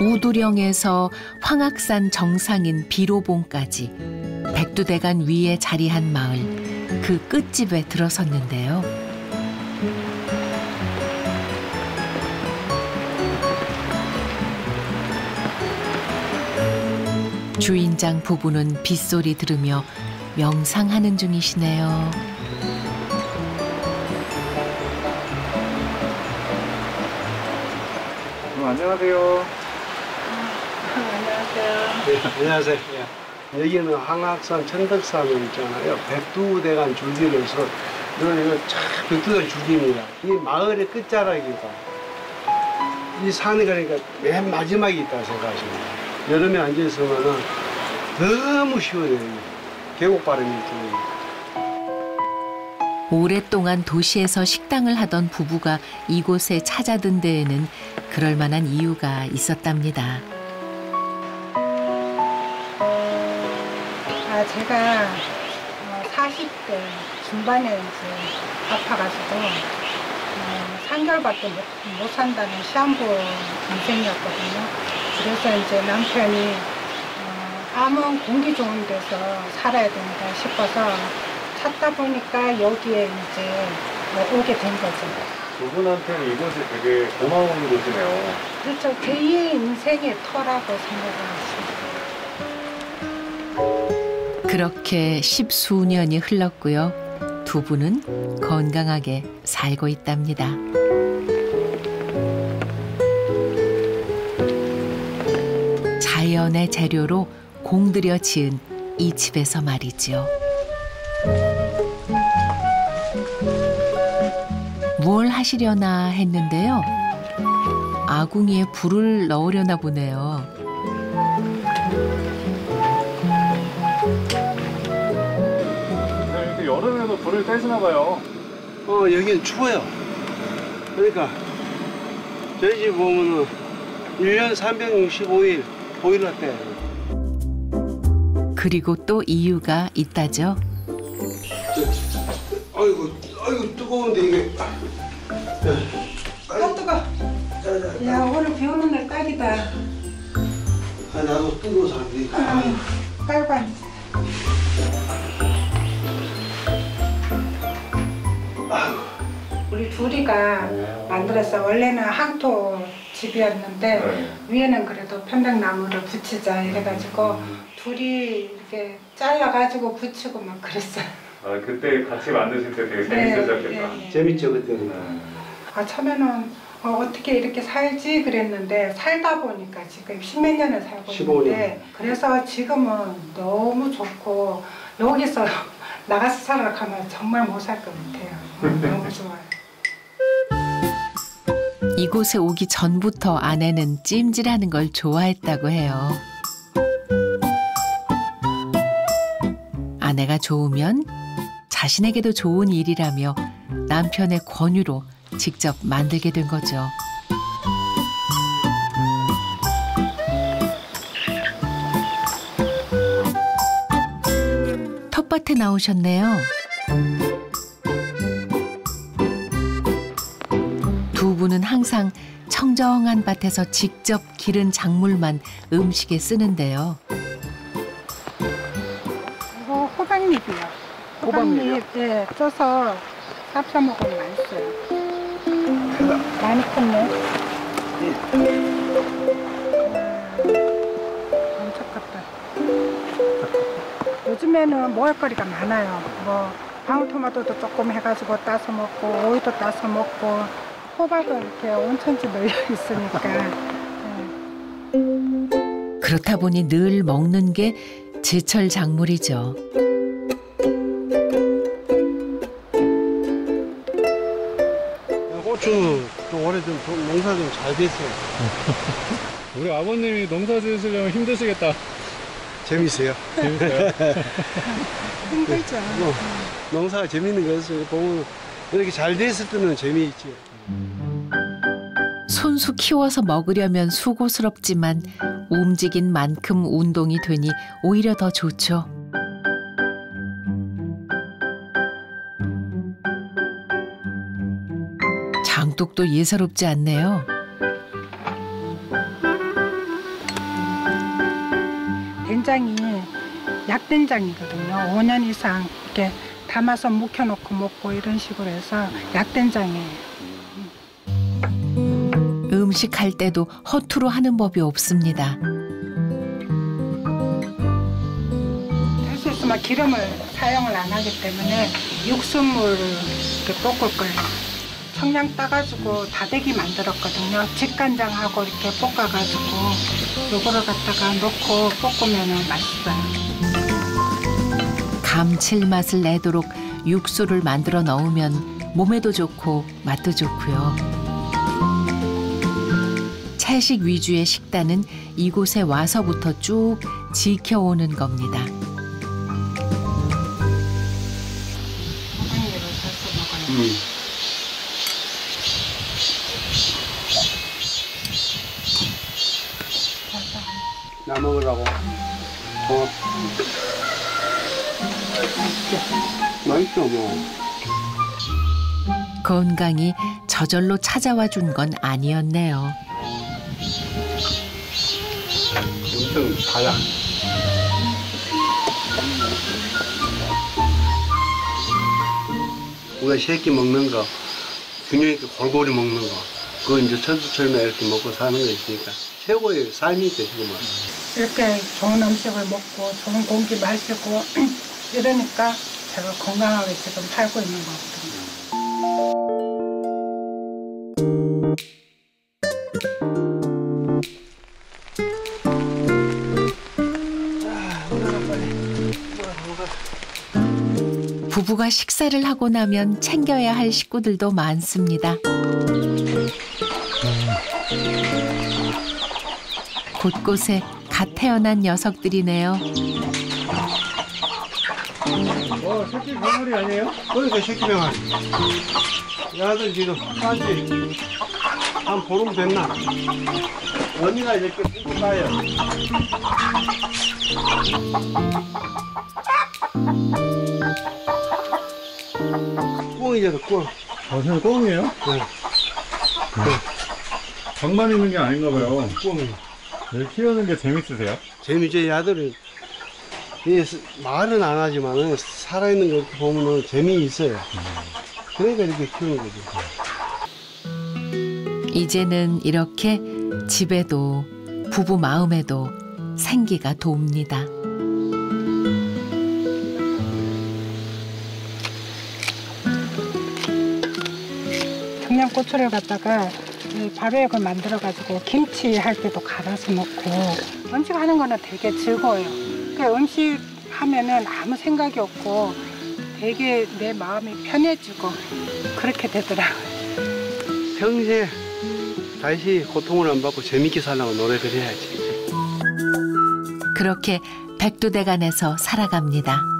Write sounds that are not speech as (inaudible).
우두령에서 황악산 정상인 비로봉까지 백두대간 위에 자리한 마을 그 끝집에 들어섰는데요. 주인장 부부는 빗소리 들으며 명상하는 중이시네요. 어, 안녕하세요. 네, 안녕하세요. 예. 여기는 항악산 천덕산을 있잖아요. 백두대간 줄기로서 이거 이거 참 백두대간 줄기입니다. 이 마을의 끝자락이다. 이 산이 그러니까 맨 마지막에 있다 생각하시면. 여름에 앉아 있으면은 너무 시원해요. 계곡 바람이 들어요. 오랫동안 도시에서 식당을 하던 부부가 이곳에 찾아든 데에는 그럴 만한 이유가 있었답니다. 아, 제가 어, 40대 중반에 이제 아파가지고 어, 3개월밖에 못, 못 산다는 시한부 인생이었거든요. 그래서 이제 남편이 어, 암은 공기 좋은 데서 살아야 된다 싶어서 찾다 보니까 여기에 이제 어, 오게 된 거죠. 두 분한테는 이곳이 되게 고마운 곳이네요. 그렇죠. 제2의 인생의 터라고 생각을 했습니다. 그렇게 십수년이 흘렀고요. 두 분은 건강하게 살고 있답니다. 자연의 재료로 공들여 지은 이 집에서 말이지요. 뭘 하시려나 했는데요. 아궁이에 불을 넣으려나 보네요. 불을 떼시나 봐요. 어, 여기는 추워요. 그러니까 저희 집 보면은 1년 365일 보일러 때 그리고 또 이유가 있다죠. 아이고, 아이고 뜨거운데 이게. 아, 뜨거. 야, 오늘 비 오는 날 딱이다. 아, 나도 뜨거워서 안 돼. 빨간. 우리 둘이가 만들었어. 원래는 항토 집이었는데 네. 위에는 그래도 편백나무를 붙이자 이래가지고 둘이 이렇게 잘라가지고 붙이고 막 그랬어요. 아, 그때 같이 만드실 때 되게 네, 재밌으셨겠다. 네, 네. 재밌죠, 그때는. 네. 아, 처음에는 어, 떻게 이렇게 살지 그랬는데 살다 보니까 지금 십몇 년을 살고 15 년. 있는데 그래서 지금은 너무 좋고 여기서 (laughs) 나가서 살아라 하면 정말 못 살 것 같아요. 어, 너무 좋아요. 이곳에 오기 전부터 아내는 찜질하는 걸 좋아했다고 해요. 아내가 좋으면 자신에게도 좋은 일이라며 남편의 권유로 직접 만들게 된 거죠. 텃밭에 나오셨네요. 청정한 밭에서 직접 기른 작물만 음식에 쓰는데요. 이거 호박잎이요. 호박잎, 예, 쪄서 삽사 먹으면 맛있어요. 많이 컸네. 엄청 컸다. 요즘에는 먹을거리가 많아요. 뭐 방울토마토도 조금 해가지고 따서 먹고 오이도 따서 먹고 호박은 이렇게 온천지 널려 있으니까 예. 그렇다 보니 늘 먹는 게 제철 작물이죠. 고추는 좀 오래전 좀 농사 좀 잘 됐어요. (laughs) 우리 아버님이 농사 지으시려면 힘드시겠다. 재밌어요. 재밌어요? (laughs) 힘들죠. 어, 농사가 재밌는 거였어요. 보면 이렇게 잘 됐을 때는 재미있지. 손수 키워서 먹으려면 수고스럽지만 움직인 만큼 운동이 되니 오히려 더 좋죠. 장독도 예사롭지 않네요. 된장이 약된장이거든요. 5년 이상 이렇게 담아서 묵혀놓고 먹고 이런 식으로 해서 약된장이에요. 음식 할 때도 허투루 하는 법이 없습니다. 있으면 기름을 사용을 안 하기 때문에 육수물을 이렇게 볶을 거예요. 청량 따가지고 다대기 만들었거든요. 직간장하고 이렇게 볶아가지고 요거를 갖다가 넣고 볶으면 맛있어요. 감칠맛을 내도록 육수를 만들어 넣으면 몸에도 좋고 맛도 좋고요. 채식 위주의 식단은 이곳에 와서부터 쭉 지켜오는 겁니다. 음. 나 먹으라고. 어. 맛있어 뭐. 건강이 저절로 찾아와 준 건 아니었네요. 엄청 달아. 우리가 새끼 먹는 거, 균형 있게 골고루 먹는 거, 그거 이제 천수철매 이렇게 먹고 사는 거 있으니까 최고의 삶이죠, 지금은. 이렇게 좋은 음식을 먹고 좋은 공기 마시고 (clears throat) 이러니까 제가 건강하게 지금 살고 있는 것 같아요. 부부가 식사를 하고 나면 챙겨야 할 식구들도 많습니다. 곳곳에 갓 태어난 녀석들이네요. 와 새끼 병아리 아니에요? 그러니까 새끼 병아리. 야들 지금 딴지 한 보름 됐나? 언니가 이렇게 뿌고 따요. 꽁이잖아, 꽁. 아 선생님 꽁이에요? 네. 방만 있는 게 아닌가 봐요 꽁이. 네, 키우는 게 재밌으세요? 재미지, 야들은. 이 말은 안 하지만 살아있는 거 이렇게 보면은 재미있어요. 그러니까 이렇게 키우는 거지. 이제는 이렇게 집에도 부부 마음에도 생기가 돕니다. 청양고추를 갖다가 이 발효액을 만들어가지고 김치 할 때도 갈아서 넣고 음식 하는 거는 되게 즐거워요. 그 음식 하면은 아무 생각이 없고 되게 내 마음이 편해지고 그렇게 되더라고요. 평생 다시 고통을 안 받고 재밌게 살려고 노력을 해야지. 그렇게 백두대간에서 살아갑니다.